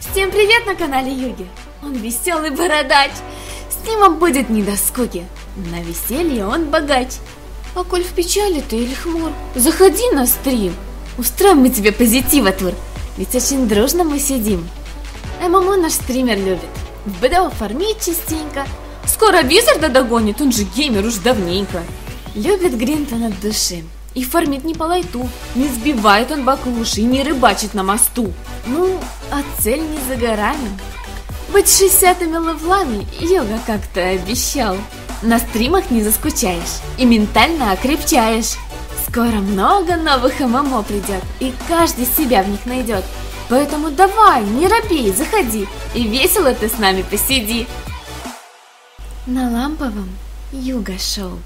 Всем привет на канале Юги! Он веселый бородач! С ним вам будет не до скуки. На веселье он богач. А коль в печали ты или хмур, заходи на стрим. Устроим мы тебе позитива, тур, ведь очень дружно мы сидим. ММО наш стример любит, в БДО фармит частенько. Скоро Визарда догонит, он же геймер уж давненько. Любит Гринтон от души, и фармит не по лайту, не сбивает он баклуши и не рыбачит на мосту. Ну, а цель не за горами. Быть 60 левлами йога как-то обещал. На стримах не заскучаешь и ментально окрепчаешь. Скоро много новых ММО придет, и каждый себя в них найдет. Поэтому давай, не робей, заходи, и весело ты с нами посиди. На ламповом Юга Шоу.